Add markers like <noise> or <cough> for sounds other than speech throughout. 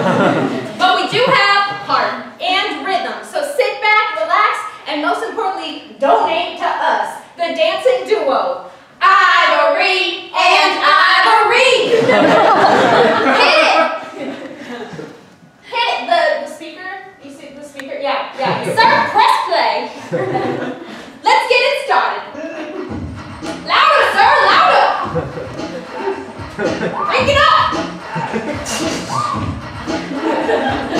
<laughs> but we do have heart and rhythm. So sit back, relax, and most importantly, donate to us, the dancing duo, Ivory and Ivory. <laughs> Hit it. Hit it. The, the speaker. You see the speaker? Yeah, yeah. <laughs> Sir, press play. 치. <laughs>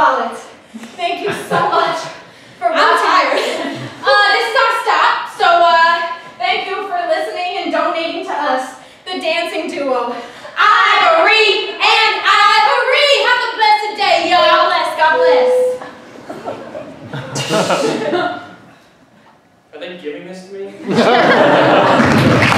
wallet. Thank you so much for I'm tired. <laughs> uh, this is our stop, so uh, thank you for listening and donating to us, the dancing duo. Ivory and Ivory, have a blessed day, yo. God bless, God bless. <laughs> Are they giving this to me? <laughs>